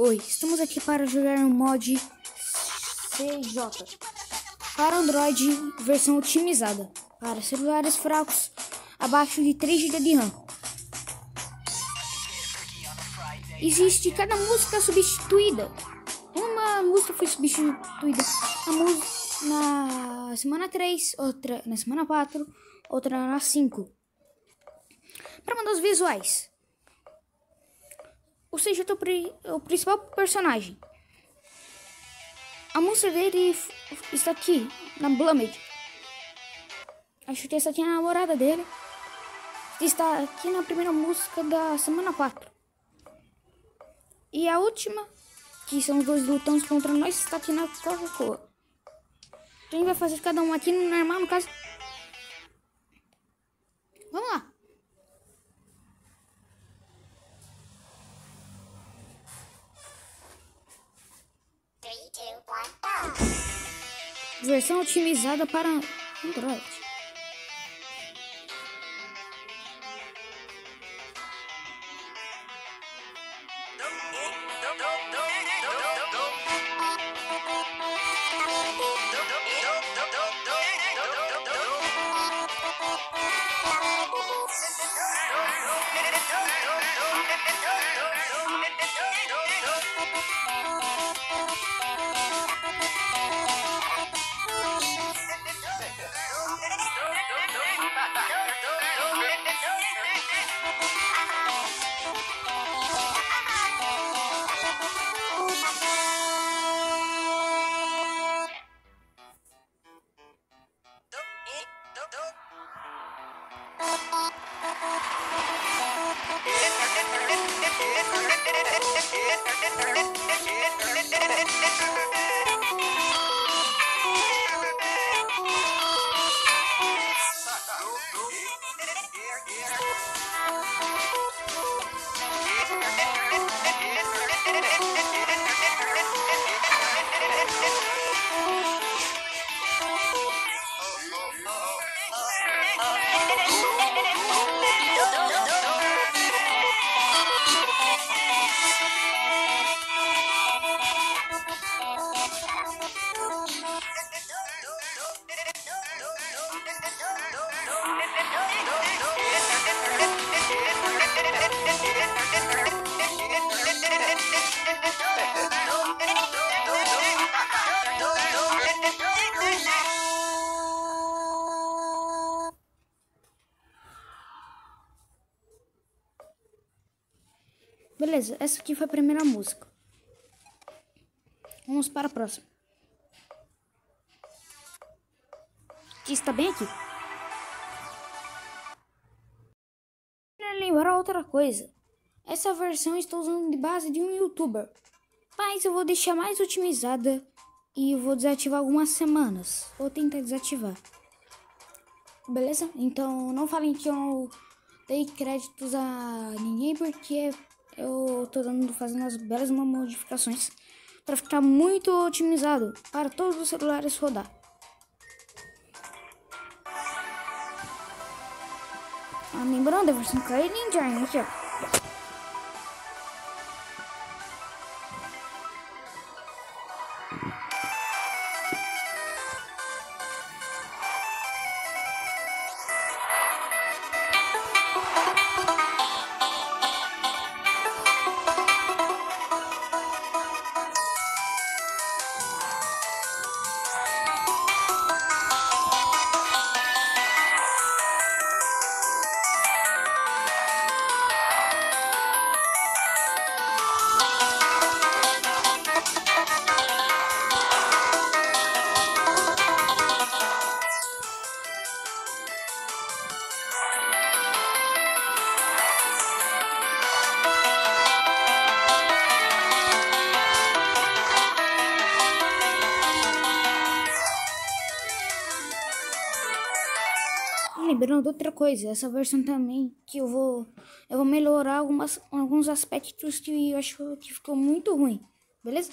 Oi, estamos aqui para jogar um mod CJ para Android versão otimizada para celulares fracos abaixo de 3 GB de RAM. Existe cada música substituída. Uma música foi substituída na, na semana 3, outra na semana 4, outra na 5. Para mandar os visuais. Ou seja, o, o principal personagem. A música dele está aqui, na Blummed. Acho que essa aqui é a namorada dele. Está aqui na primeira música da semana 4. E a última, que são os dois lutando contra nós, está aqui na Coca-Cola. A gente vai fazer cada um aqui no normal, no caso. Versão otimizada para Android. Yeah. Beleza, essa aqui foi a primeira música. Vamos para a próxima. Que está bem aqui. Lembrar outra coisa. Essa versão estou usando de base de um youtuber. Mas eu vou deixar mais otimizada e vou desativar algumas semanas. Vou tentar desativar. Beleza? Então não falem que eu dei créditos a ninguém porque eu tô dando, fazendo as belas modificações para ficar muito otimizado para todos os celulares rodar. Ah, lembrando, a versão Clear Ninja aqui, ó. Lembrando outra coisa, essa versão também que eu vou eu vou melhorar algumas alguns aspectos que eu acho que ficou muito ruim, beleza?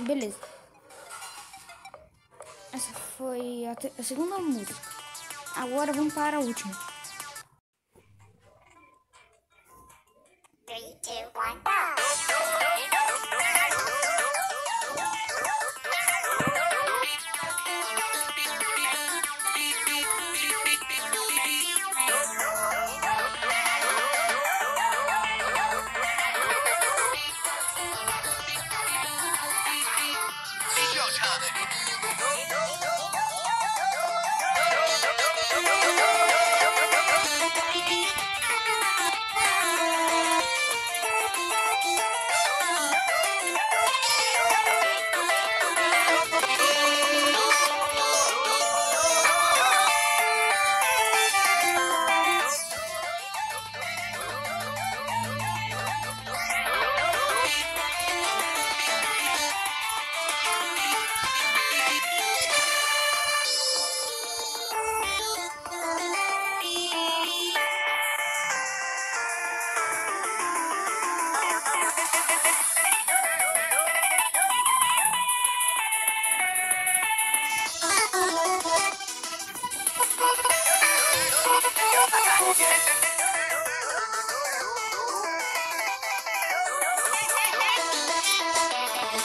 Beleza. Essa foi a, a segunda música. Agora vamos para a última. Sonic.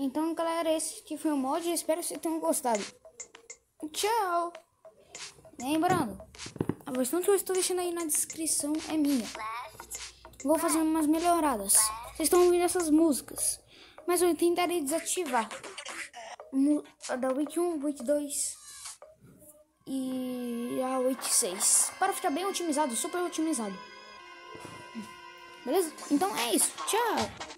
Então, galera, esse aqui foi o mod. Espero que vocês tenham gostado. Tchau! Lembrando, a versão que eu estou deixando aí na descrição é minha. Vou fazer umas melhoradas. Vocês estão ouvindo essas músicas. Mas eu tentarei desativar. A da Wait 1, Wait 2 e a Wait 6. Para ficar bem otimizado, super otimizado. Beleza? Então é isso. Tchau!